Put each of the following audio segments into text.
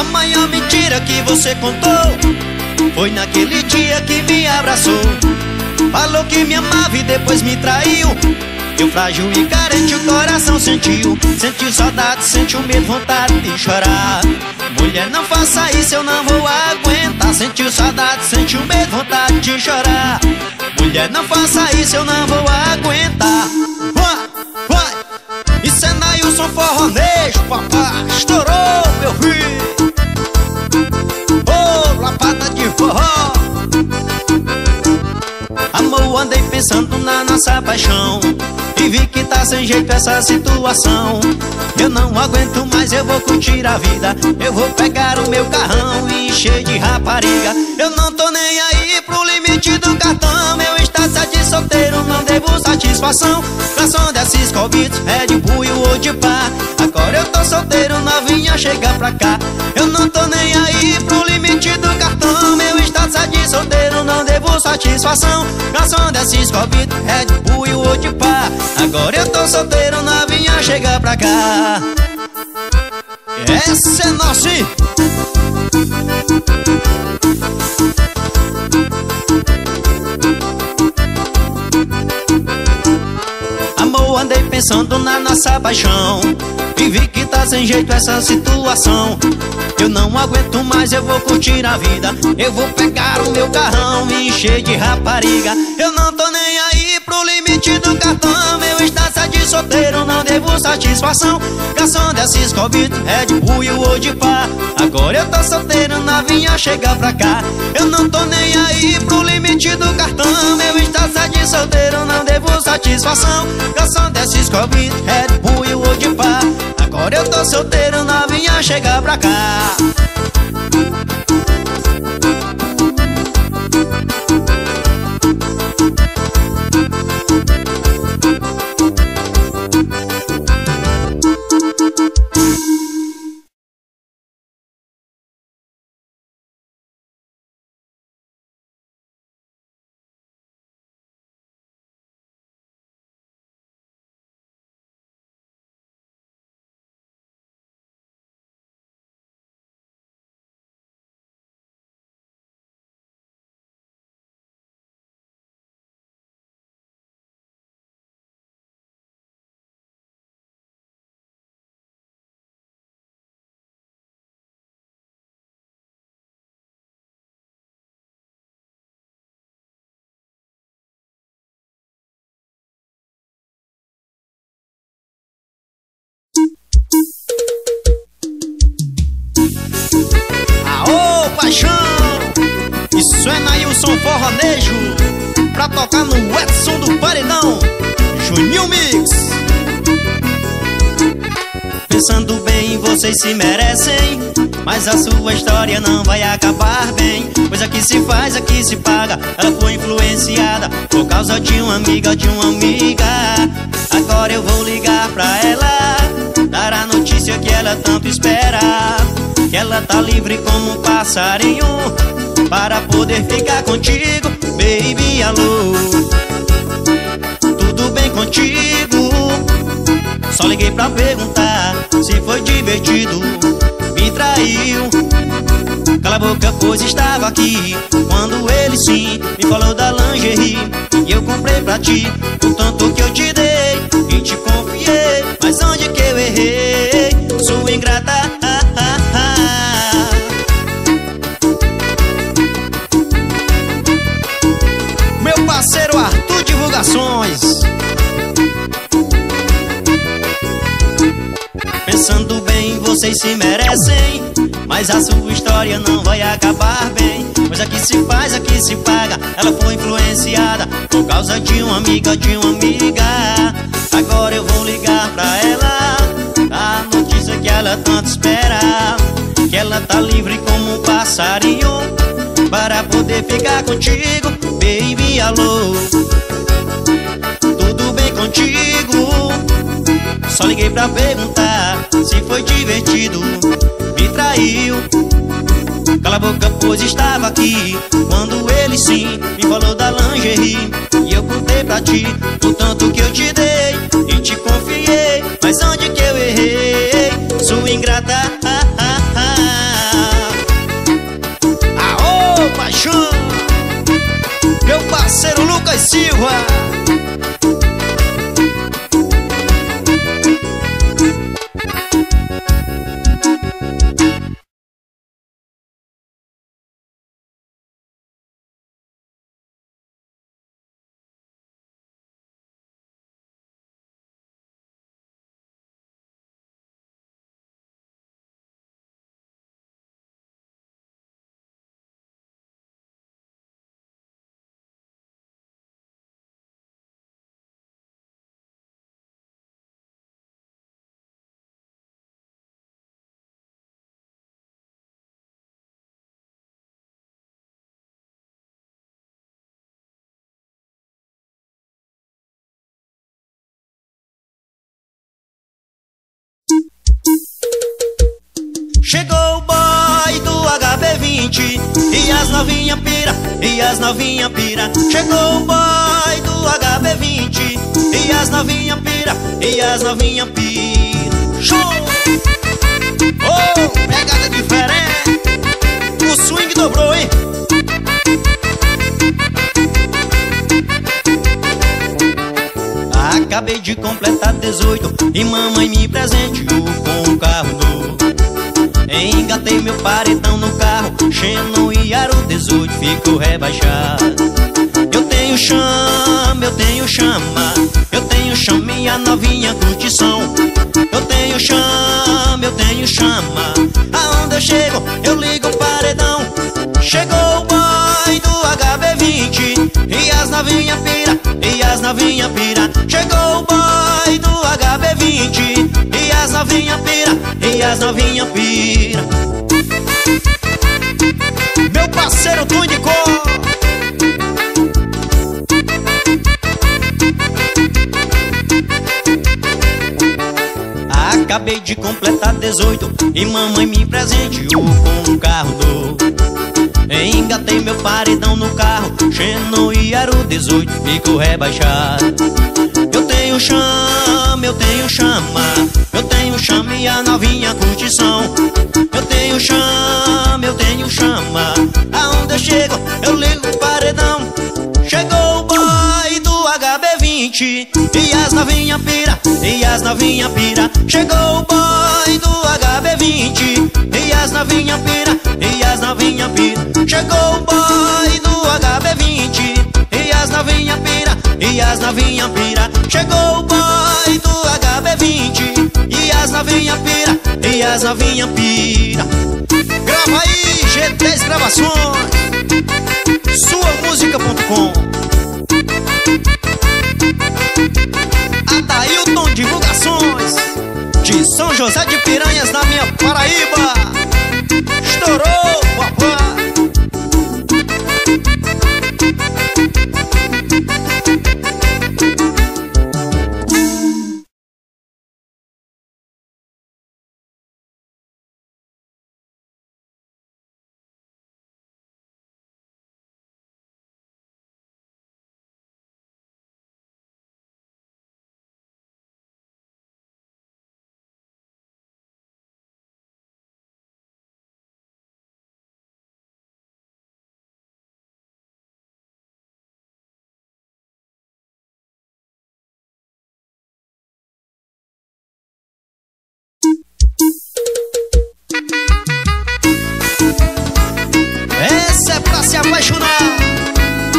A maior mentira que você contou Foi naquele dia que me abraçou. Falou que me amava e depois me traiu. Eu frágil e carente o coração sentiu. Sentiu saudade, sentiu medo, vontade de chorar. Mulher não faça isso, eu não vou aguentar. Sentiu saudade, sentiu medo, vontade de chorar. Mulher não faça isso, eu não vou aguentar. Vai, vai. Isso é Nailson Forronejo, papai. Estourou, meu filho andei pensando na nossa paixão. E vi que tá sem jeito essa situação. Eu não aguento mais, eu vou curtir a vida. Eu vou pegar o meu carrão e encher de rapariga. Eu não tô nem aí pro limite do cartão. Meu estado de solteiro, não devo satisfação. Garçom desses convites, Red Bull ou de pá Agora eu tô solteiro, novinha, chega pra cá. Eu não tô nem aí pro limite do cartão. Meu estado de solteiro, satisfação. Garçom desses convites, Red Bull ou de pá Agora eu tô solteiro, novinha, chega pra cá. Essa é nossa, Amor, andei pensando na nossa paixão E vi que tá sem jeito essa situação. Eu não aguento mais, eu vou curtir a vida. Eu vou pegar o meu carrão e encher de rapariga. Eu não tô nem aí pro limite do cartão. Meu estado de solteiro, não devo satisfação. Garçom desses convites, Red Bull ou de pá. Agora eu tô solteiro, novinha, chega pra cá. Eu não tô nem aí pro limite do cartão. Meu estado de solteiro, não devo satisfação. Garçom desses convites, Red novinha, chega pra cá paixão! Isso é Nailson Forronejo Pra tocar no Edson do Paredão. Juninho Mix. Pensando bem, vocês se merecem Mas a sua história não vai acabar bem. Pois aqui se faz, aqui se paga Ela foi influenciada Por causa de uma amiga, de uma amiga. Agora eu vou ligar pra ela Que ela tanto espera. Que ela tá livre como um passarinho Para poder ficar contigo Baby, alô. Tudo bem contigo? Só liguei pra perguntar Se foi divertido Me traiu. Cala a boca, pois estava aqui Quando ele sim me falou da lingerie E eu comprei pra ti O tanto que eu te dei vocês se merecem Mas a sua história não vai acabar bem. Pois aqui se faz, aqui se paga Ela foi influenciada Por causa de uma amiga, de uma amiga. Agora eu vou ligar pra ela A notícia que ela tanto espera. Que ela tá livre como um passarinho Para poder ficar contigo. Baby, alô Tudo bem contigo? Só liguei pra perguntar foi divertido, me traiu. Cala a boca, pois estava aqui. Quando ele sim me falou da lingerie. E eu contei pra ti o tanto que eu te dei e te confiei. Mas onde que eu errei? Sou ingrata. Ah, ah, ah. Aô, paixão! Meu parceiro Lucas Silva. Chegou o boy do HB20 E as novinha pira, e as novinha pira. Chegou o boy do HB20 E as novinha pira, e as novinha pira. Show! Oh, pegada diferente. O swing dobrou, hein? Acabei de completar 18 E mamãe me presenteou com um carro novo Engatei meu paredão no carro Xenon e Aro 18 ficou rebaixado. Eu tenho chama, eu tenho chama. Eu tenho chama e a novinha curtição Eu tenho chama, eu tenho chama. Aonde eu chego, eu ligo o paredão. Chegou o boy do HB20 E as novinha pira, e as novinha pira. Chegou o boy do HB20 E as novinha pira, e as novinha pira. Meu parceiro Tunicó Acabei de completar 18 E mamãe me presenteou com um carro novo. Engatei meu paredão no carro Xenon e Aro 18 ficou rebaixado tenho chama, eu tenho chama. Eu tenho chama e a novinha curtição Eu tenho chama, eu tenho chama. Aonde eu chego, eu ligo o paredão. Chegou o boy do HB20 E as novinha pira, e as novinha pira. Chegou o boy do HB20 E as novinha pira, e as novinha pira. Chegou o boy do HB20 E as novinha pira, e as novinha pira Chegou o boy do HB20 E as novinha pira, e as novinha pira. Grava aí, G10 Gravações Suamusica.com Adailton Divulgações. De São José de Piranhas, na minha Paraíba. Estourou,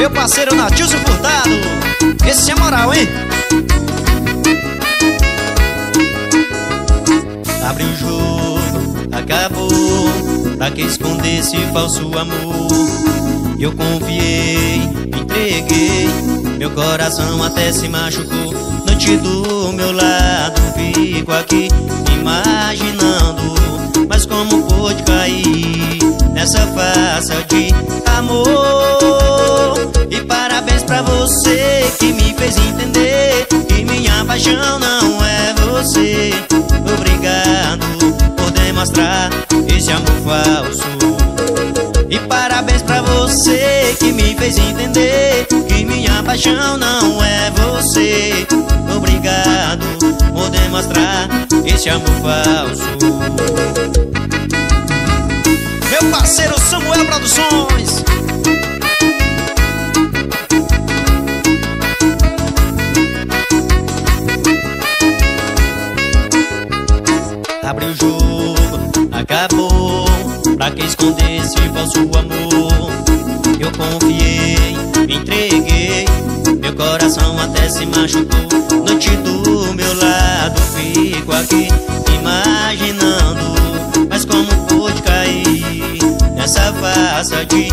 Meu parceiro Natilson Furtado. Esse é moral, hein? Abre o jogo, acabou. Pra que esconder esse falso amor? Eu confiei, entreguei. Meu coração até se machucou. Noite do meu lado Fico aqui imaginando. Mas como pôde cair Nessa farsa de amor pra você Que me fez entender Que minha paixão não é você. Obrigado por demonstrar esse amor falso. E parabéns pra você que me fez entender Que minha paixão não é você. Obrigado por demonstrar esse amor falso. Meu parceiro Samuel Produções esconder esse falso amor? Eu confiei, me entreguei, meu coração até se machucou. Noite do meu lado, fico aqui imaginando, mas como pude cair nessa farsa de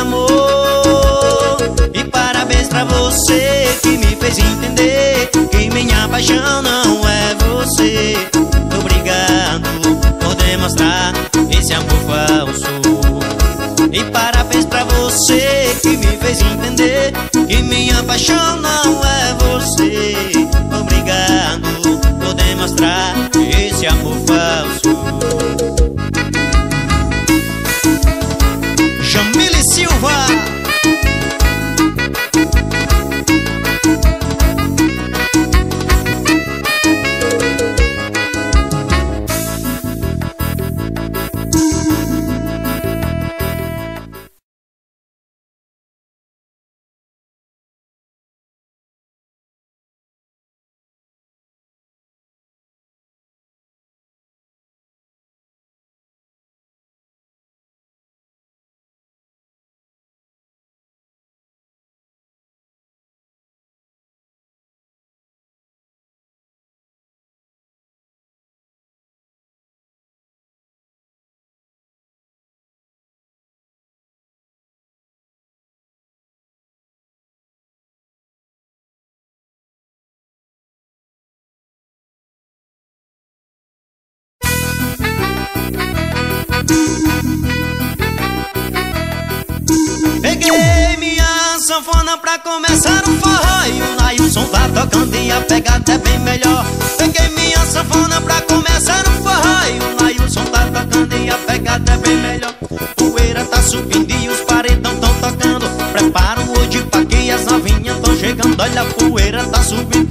amor? E parabéns pra você que me fez entender que minha paixão não é você. Obrigado por demonstrar esse amor falso. E parabéns pra você que me fez entender que minha paixão não é você. Obrigado por demonstrar esse amor falso. Peguei minha sanfona pra começar o forró E o Nailson tá tocando e a pegada é bem melhor. Peguei minha sanfona pra começar o forró E o Nailson tá tocando e a pegada é bem melhor. Poeira tá subindo e os paredão tão tocando. Prepara o hoje pra que as novinhas tão chegando. Olha a poeira tá subindo,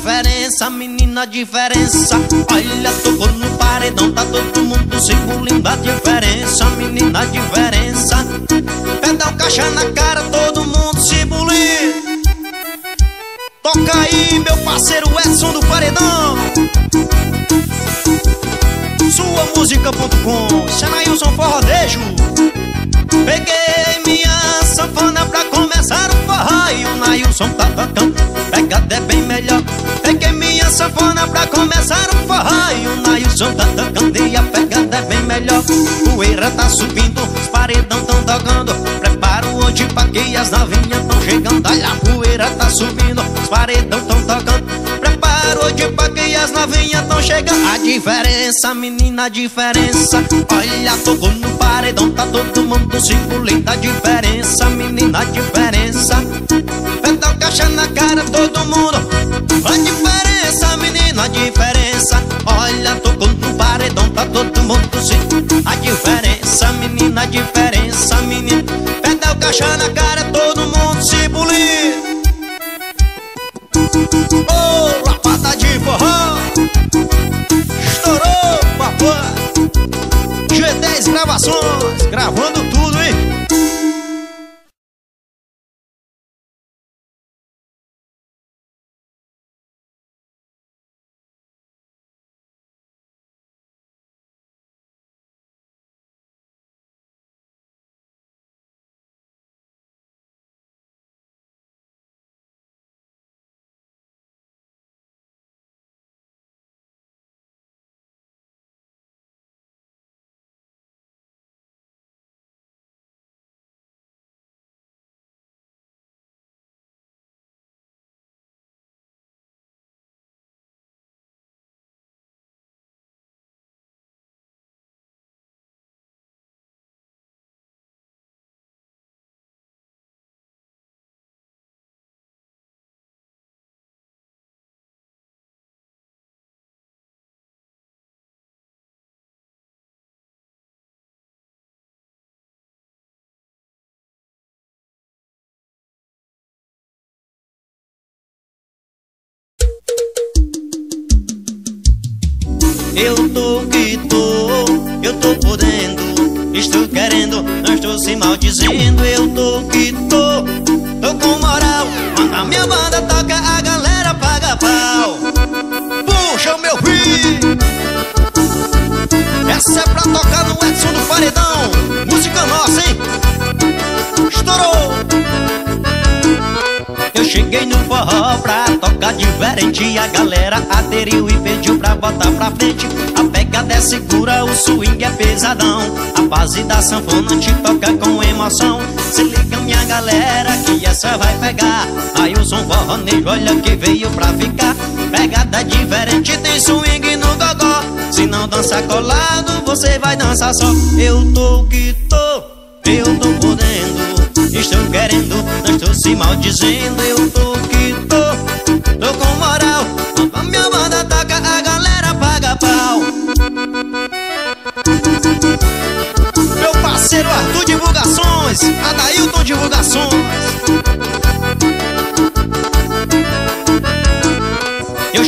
diferença, menina, diferença. Olha, tocou no paredão, tá todo mundo se engolindo A diferença, menina, diferença. Pedal caixa na cara, todo mundo se bulindo Toca aí, meu parceiro Edson do Paredão. Suamusica.com Xanailson Forrodejo. Peguei minha sanfona pra começar o forró E o Nailson tá tocando, sanfona pra começar o forró E o Nailson tá tocando e a pegada é bem melhor. Poeira tá subindo, os paredão tão tocando Prepara o hoje pra que as novinhas tão chegando. Olha a poeira tá subindo, os paredão tão tocando Prepara hoje pra que as novinhas tão chegando. A diferença, menina, a diferença. Olha, tocou no paredão, tá todo mundo engolindo A diferença, menina, a diferença. Pedal caixa na cara, todo mundo. A diferença, diferença. Olha, tocou no paredão, tá todo mundo se A diferença, menina, a diferença, menina. Pedal caixa na cara, todo mundo se bulir. Ô, oh, lapada de forró. Estourou, papai G10 gravações Gravando Eu tô que tô, eu tô podendo Estou querendo, não estou se maldizendo. Eu tô que tô, tô com moral Quando a minha banda toca, a galera paga pau. Puxa meu filho Essa é pra tocar no Edson do Paredão Música nossa, hein? Estourou Eu cheguei no forró pra tocar diferente. A galera aderiu e pediu pra botar pra frente. A pegada é segura, o swing é pesadão. A base da sanfona te toca com emoção. Se liga minha galera que essa vai pegar. Aí o som forronejo, olha que veio pra ficar. Pegada diferente, tem swing no gogó. Se não dança colado, você vai dançar só. Eu tô que tô, eu tô podendo Estou querendo, não estou se maldizendo. Eu tô que tô, tô com moral. A minha banda toca, a galera paga pau. Meu parceiro Arthur Divulgações Adailton Divulgações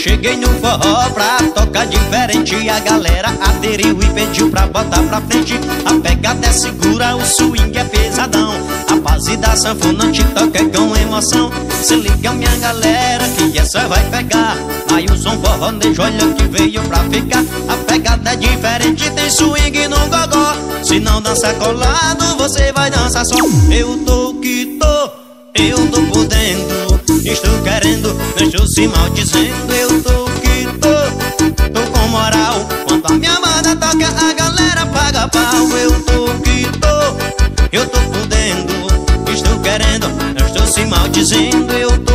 cheguei no forró pra tocar diferente. A galera aderiu e pediu pra botar pra frente. A pegada é segura, o swing é pesadão. A base da sanfona te toca com emoção. Se liga minha galera que essa vai pegar. Aí o som forronejo, olha que veio pra ficar. A pegada é diferente, tem swing no gogó. Se não dança colado, você vai dançar só. Eu tô que tô, eu tô podendo Estou querendo, estou se maldizendo. Eu tô que tô, tô com moral. Quando a minha banda toca, a galera paga pau. Eu tô que tô, eu tô podendo Estou querendo, não estou se maldizendo. Eu tô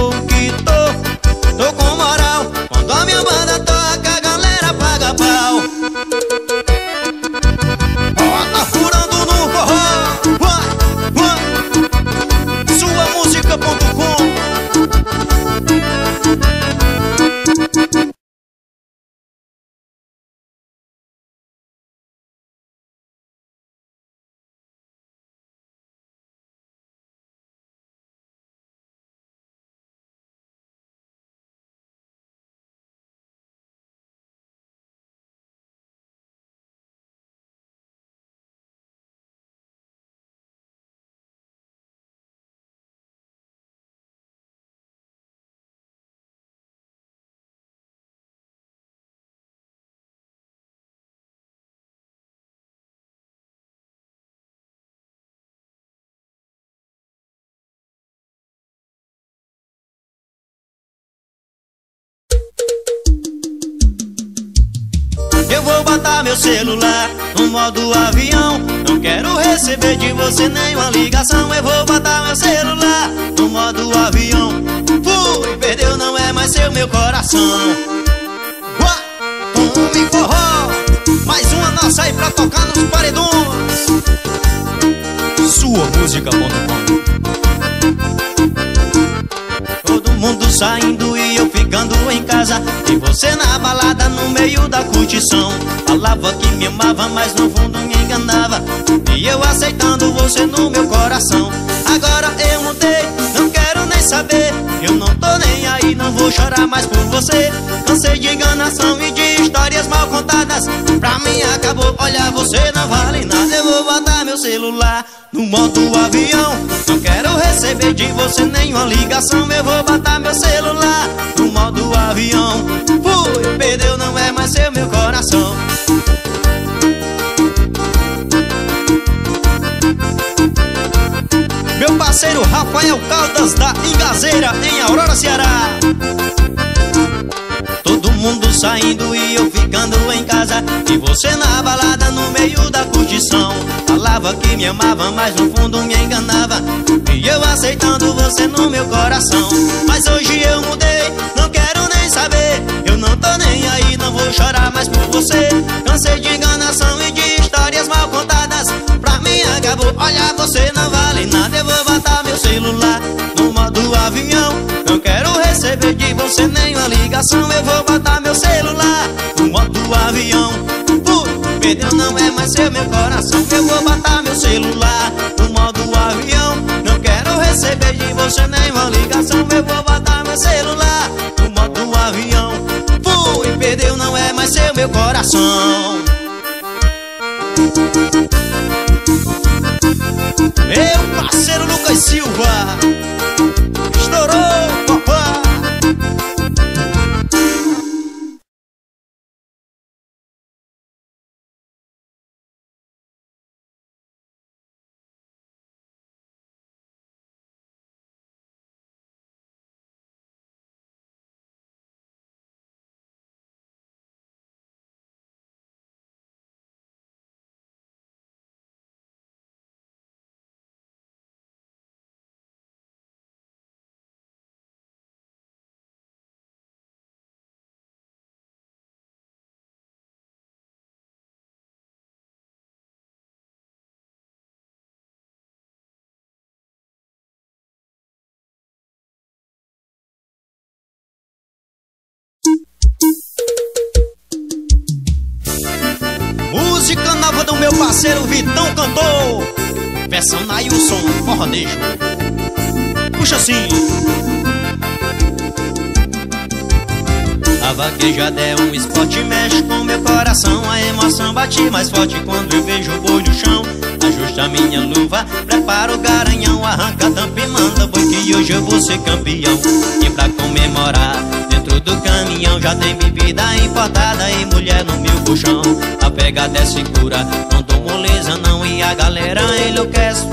vou botar meu celular no modo avião. Não quero receber de você nenhuma ligação. Eu vou botar meu celular no modo avião. Fui, perdeu, não é mais seu meu coração. Uá, Tome forró Mais uma nossa aí pra tocar nos paredões. Sua música.com Todo mundo saindo e eu ficando em casa. E você na balada no meio da curtição. Falava que me amava, mas no fundo me enganava. E eu aceitando você no meu coração. Agora eu mudei, não quero nem saber. Eu não tô nem aí, não vou chorar mais por você. Cansei de enganação e de histórias mal contadas. Pra mim acabou, olha você não vale nada. Eu vou botar meu celular no modo avião Não quero receber de você nenhuma ligação. Eu vou botar meu celular no modo avião. Fui, perdeu, não é mais seu meu coração. Meu parceiro Rafael Caldas da Ingazeira, em Aurora, Ceará mundo saindo e eu ficando em casa. E você na balada no meio da curtição. Falava que me amava, mas no fundo me enganava. E eu aceitando você no meu coração. Mas hoje eu mudei, não quero nem saber. Eu não tô nem aí, não vou chorar mais por você. Cansei de enganação e de histórias mal contadas. Pra mim acabou, olha você não vale nada. Eu vou botar meu celular avião. Não quero receber de você nenhuma ligação. Eu vou botar meu celular no modo avião. Fui, perdeu, não é mais seu meu coração. Eu vou botar meu celular no modo avião. Não quero receber de você nenhuma ligação. Eu vou botar meu celular no modo avião. Fui, perdeu, não é mais seu meu coração. Meu parceiro Lucas Silva Estourou, papai parceiro Vitão cantou Versão Nailson, forronejo. Puxa assim. A vaquejada é um esporte, mexe com meu coração. A emoção bate mais forte quando eu vejo o boi no chão. Ajusta minha luva, prepara o garanhão Arranca a tampa e manda boi que hoje eu vou ser campeão. E pra comemorar, dentro do caminhão. Já tem bebida importada e mulher no meu colchão. A pegada é segura, não dou moleza não E a galera enlouquece.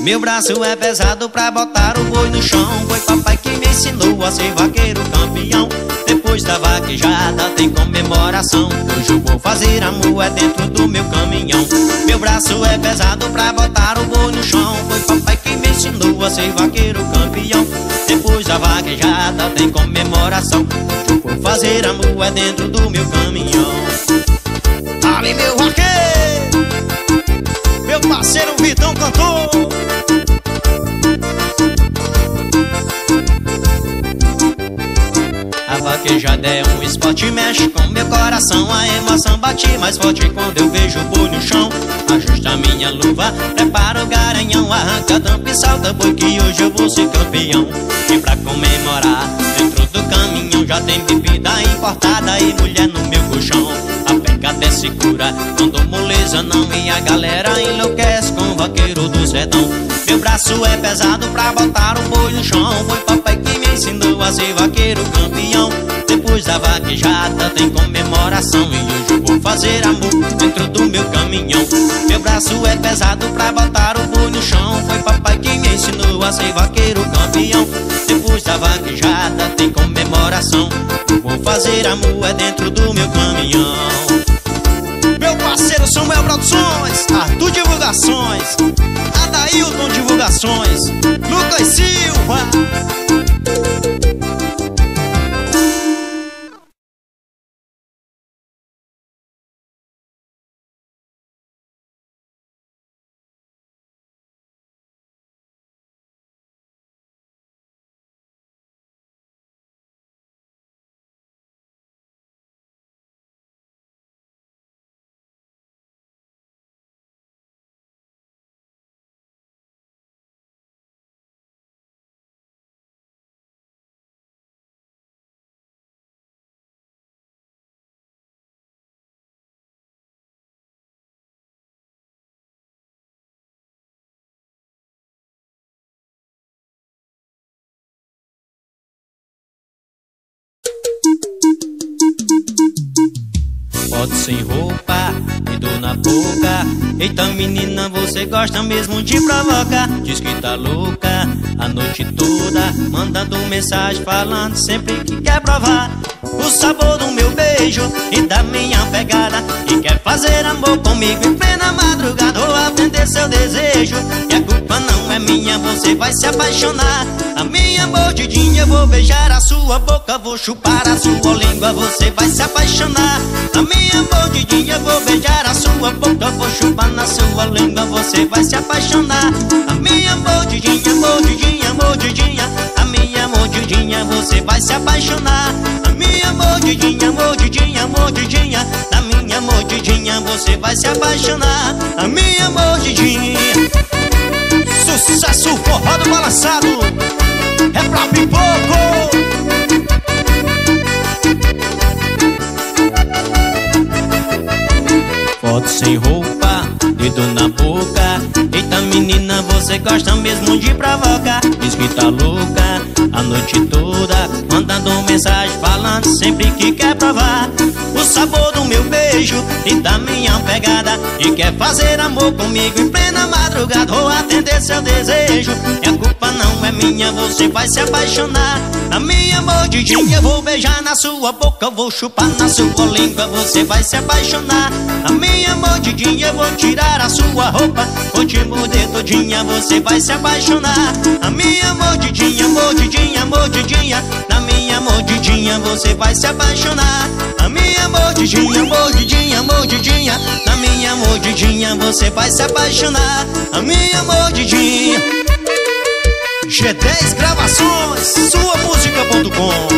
Meu braço é pesado pra botar o boi no chão. Foi papai que me ensinou a ser vaqueiro campeão Depois da vaquejada tem comemoração. Hoje eu vou fazer amor é dentro do meu caminhão. Meu braço é pesado pra botar o boi no chão. Foi papai que me ensinou a ser vaqueiro campeão. Depois da vaquejada tem comemoração. Hoje eu vou fazer amor é dentro do meu caminhão. Ali meu vaqueiro. Meu parceiro Vitão cantou vaquejada é um esporte, mexe com meu coração. A emoção bate mais forte quando eu vejo o boi no chão. Ajusta minha luva, prepara o garanhão. Arranca tampa e salta boi que hoje eu vou ser campeão. E pra comemorar, dentro do caminhão Já tem bebida importada e mulher no meu colchão. A pegada é segura, não dou moleza não. E a galera enlouquece com o vaqueiro do sertão. Meu braço é pesado pra botar o boi no chão. Foi papai que me ensinou a ser vaqueiro campeão Depois da vaquejada tem comemoração E hoje vou fazer amor dentro do meu caminhão. Meu braço é pesado pra botar o boi no chão. Foi papai que me ensinou a ser vaqueiro campeão. Depois da vaquejada tem comemoração. Vou fazer amor é dentro do meu caminhão. Meu parceiro Samuel Produções Arthur Divulgações Adailton Divulgações Lucas Silva Foto sem roupa, dedo na boca. Eita menina, você gosta mesmo de provocar Diz que tá louca a noite toda Mandando mensagem falando sempre que quer provar O sabor do meu beijo e da minha pegada. E quer fazer amor comigo em plena madrugada Ou atender seu desejo Você vai se apaixonar. A minha mordidinha, vou beijar a sua boca Vou chupar a sua língua, você vai se apaixonar. A minha mordidinha, vou beijar a sua boca Vou chupar na sua língua, você vai se apaixonar. A minha mordidinha, mordidinha, mordidinha A minha mordidinha, você vai se apaixonar. A minha mordidinha, mordidinha, mordidinha Da minha mordidinha, você vai se apaixonar. A minha mordidinha Sucesso forrado balançado. É pra pipoco Foto sem roupa, dedo na boca. Eita menina, você gosta mesmo de provocar. Diz que tá louca a noite toda Mandando mensagem falando sempre que quer provar O sabor do meu beijo e da minha pegada. E quer fazer amor comigo em plena madrugada. Vou atender seu desejo. A culpa não é minha, você vai se apaixonar. A minha mordidinha vou beijar na sua boca. Vou chupar na sua língua, você vai se apaixonar. A minha mordidinha vou tirar a sua roupa. Vou te morder todinha, você vai se apaixonar. A minha mordidinha, mordidinha, mordidinha. Na minha mordidinha você vai se apaixonar. A minha mordidinha, mordidinha, mordidinha. Na minha mordidinha você vai se apaixonar. A minha mordidinha. G10 Gravações, sua música.com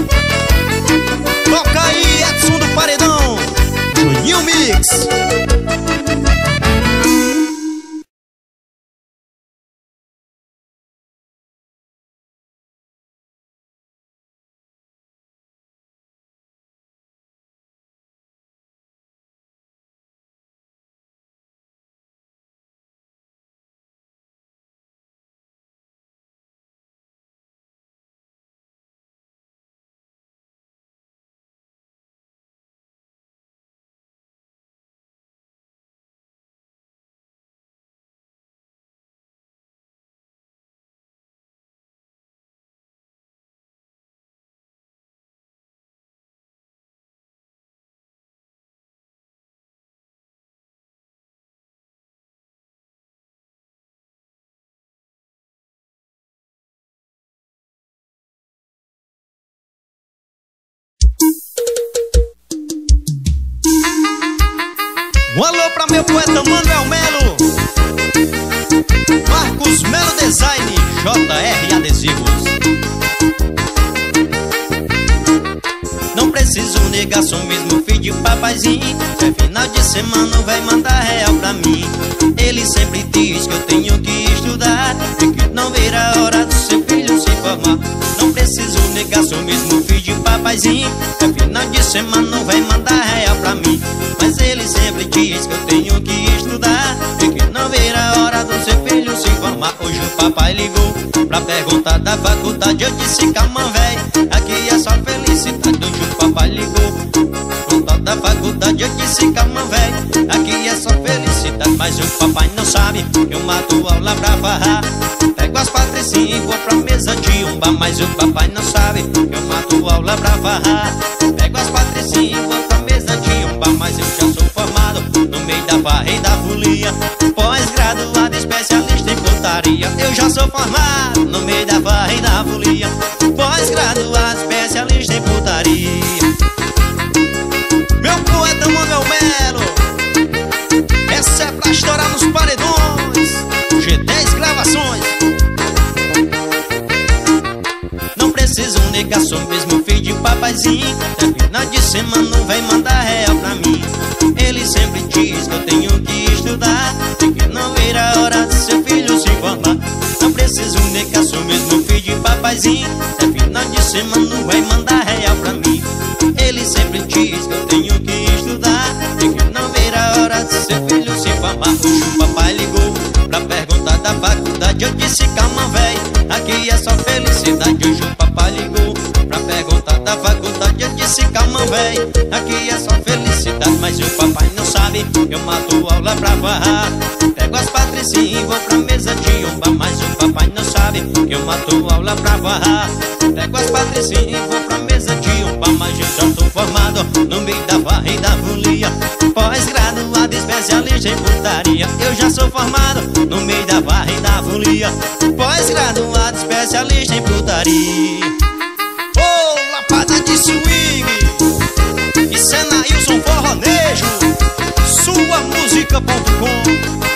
Toca aí, Edson do Paredão. Juninho Mix Um alô pra meu poeta Manuel Melo. Marcos Melo Design JR Adesivos. Não preciso negação mesmo filho de papaizinho Se é final de semana vai mandar real pra mim. Ele sempre diz que eu tenho que estudar. E que não virá a hora do seu filho se formar. Não preciso negação mesmo filho de papaizinho Se é final de semana vai mandar real pra mim Sempre diz que eu tenho que estudar. E que não virá a hora do seu filho se formar. Hoje o papai ligou pra perguntar da faculdade. Eu disse calma véi, aqui é só felicidade Hoje o papai ligou Conta da faculdade. Eu disse calma véi, aqui é só felicidade. Mas o papai não sabe que eu mato aula pra farrar Pego as patricinhas e vou pra mesa de umba. Mas o papai não sabe que eu mato aula pra farrar Pego as patricinhas e vou pra mesa de umba. Mas eu já Pós-graduado especialista em putaria. Eu já sou formado no meio da barra e da folia. Pós-graduado especialista em putaria. Meu poeta Manuel Melo Essa é pra estourar nos paredões. G10 gravações. Não preciso negação mesmo filho de papaizinho Final de semana não vem mandar de papaizinho Final de semana vai mandar real pra mim. Ele sempre diz que eu tenho que estudar E que não virá a hora de seu filho se formar o papai ligou pra perguntar da faculdade. Eu disse calma véi, aqui é só felicidade. Hoje o papai ligou pra perguntar da faculdade. Eu disse calma véi, aqui é só felicidade. Mas o papai não eu mato aula pra farrar Pego as patricinhas e vou pra mesa de umba Mas o papai não sabe que eu mato aula pra farrar Pego as patricinhas e vou pra mesa de umba Mas eu já tô formado no meio da barra e da folia. Pós-graduado, especialista em putaria. Eu já sou formado no meio da barra e da folia. Pós-graduado, especialista em putaria. Ô, lapada de swing! E Senailson Forronejo suamusica.com